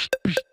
Psst.